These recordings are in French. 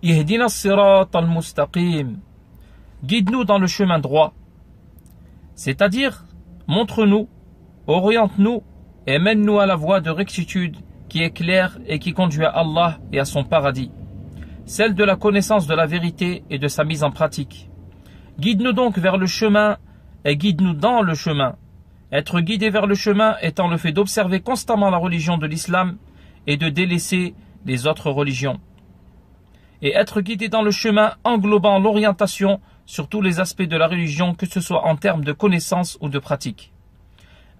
Al-mustaqim. Guide-nous dans le chemin droit. C'est-à-dire, montre-nous, oriente-nous et mène-nous à la voie de rectitude qui est claire et qui conduit à Allah et à son paradis, celle de la connaissance de la vérité et de sa mise en pratique. Guide-nous donc vers le chemin et guide-nous dans le chemin. Être guidé vers le chemin étant le fait d'observer constamment la religion de l'islam et de délaisser les autres religions. Et être guidé dans le chemin englobant l'orientation sur tous les aspects de la religion, que ce soit en termes de connaissance ou de pratique.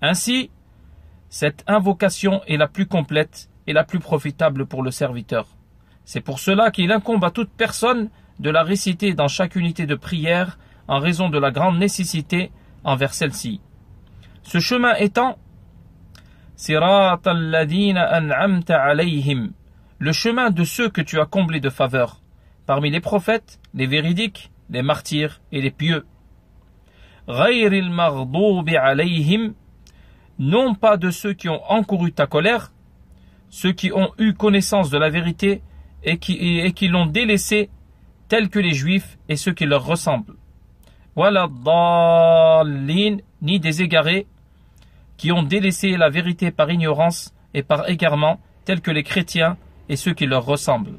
Ainsi, cette invocation est la plus complète et la plus profitable pour le serviteur. C'est pour cela qu'il incombe à toute personne de la réciter dans chaque unité de prière en raison de la grande nécessité envers celle-ci. Ce chemin étant le chemin de ceux que tu as comblés de faveur, parmi les prophètes, les véridiques, les martyrs et les pieux non pas de ceux qui ont encouru ta colère, ceux qui ont eu connaissance de la vérité et qui, l'ont délaissé, tels que les juifs et ceux qui leur ressemblent. Voilà ni des égarés qui ont délaissé la vérité par ignorance et par égarement, tels que les chrétiens et ceux qui leur ressemblent.